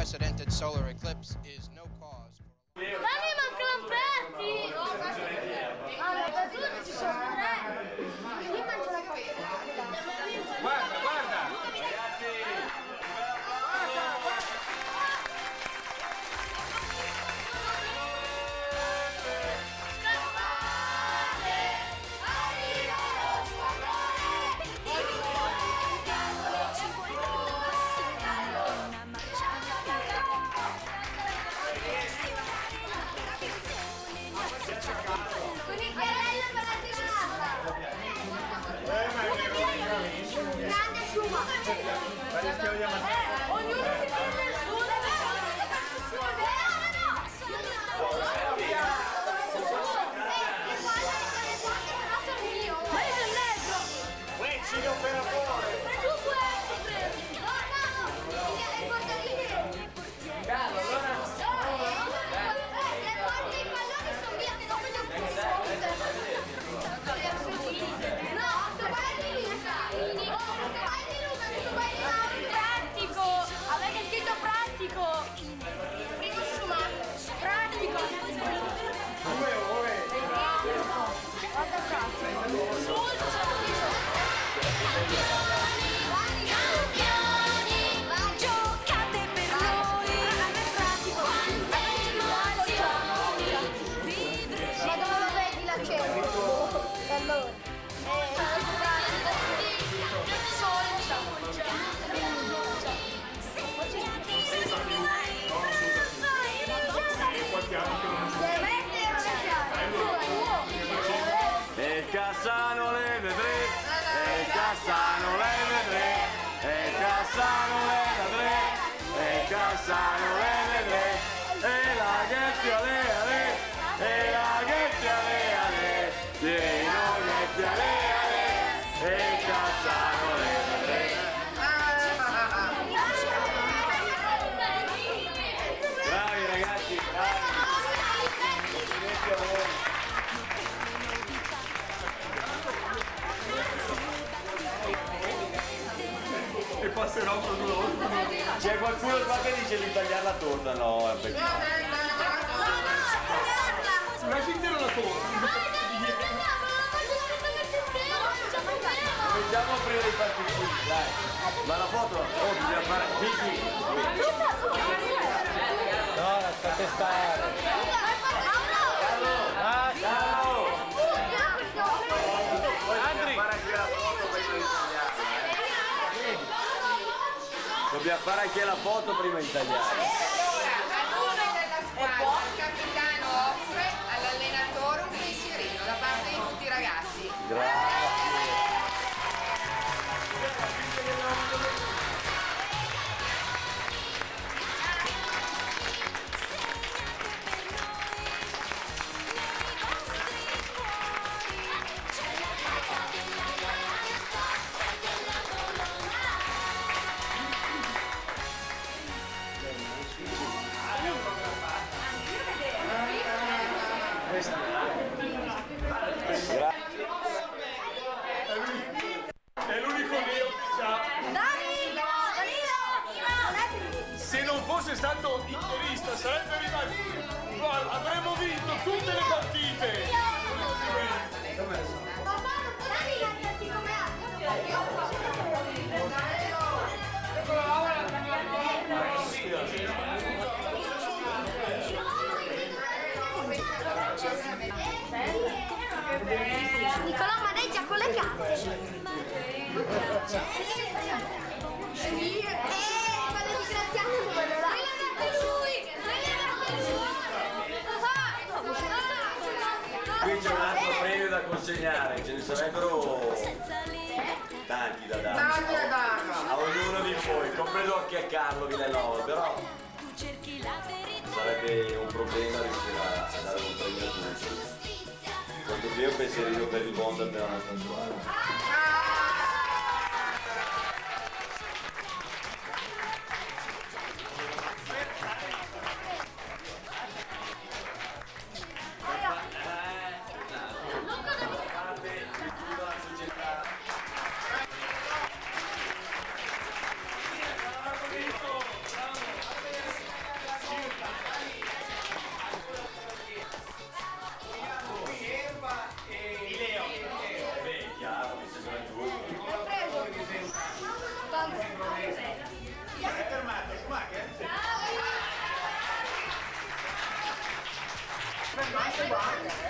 unprecedented solar eclipse is no cause for... se no. C'è cioè, qualcuno qua che dice di tagliare la torta, no, è perché... Dobbiamo fare anche la foto prima di tagliare. Qui c'è un altro premio da consegnare, ce ne sarebbero tanti da dare. Tanti da dare. A ognuno di voi, compreso anche a Carlo Villanova, però sarebbe un problema riuscire a dare un premio a tutti. Eu pensei ele jogando o bom da dama. 是吧？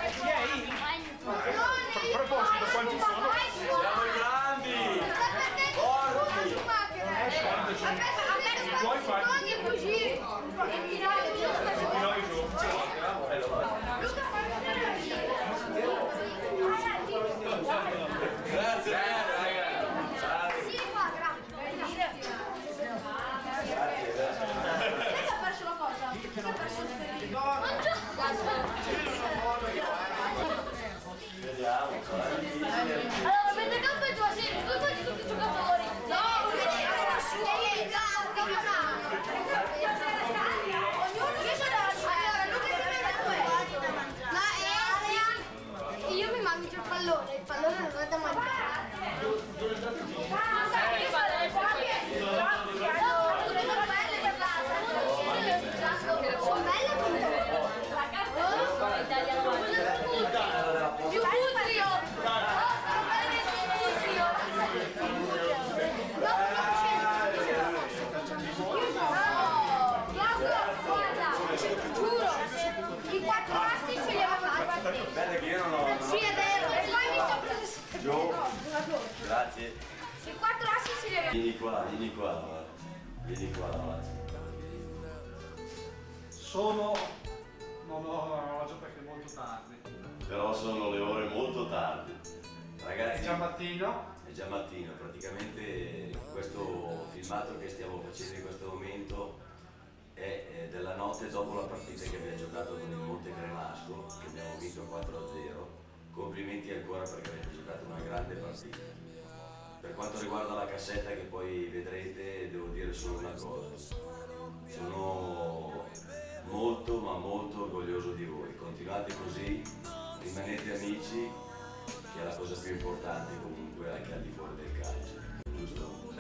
Vieni qua, vieni qua, guarda. vieni qua davanti. Sono... non ho l'orologio perché è molto tardi. Però sono le ore molto tardi. Ragazzi, È già mattino. è già mattino, praticamente questo filmato che stiamo facendo in questo momento è della notte dopo la partita che abbiamo giocato con il Monte Cremasco, che abbiamo vinto 4-0. Complimenti ancora perché avete giocato una grande partita. Per quanto riguarda la cassetta che poi vedrete, devo dire solo una cosa. Sono molto ma molto orgoglioso di voi. Continuate così, rimanete amici, che è la cosa più importante comunque anche al di fuori del calcio. Giusto?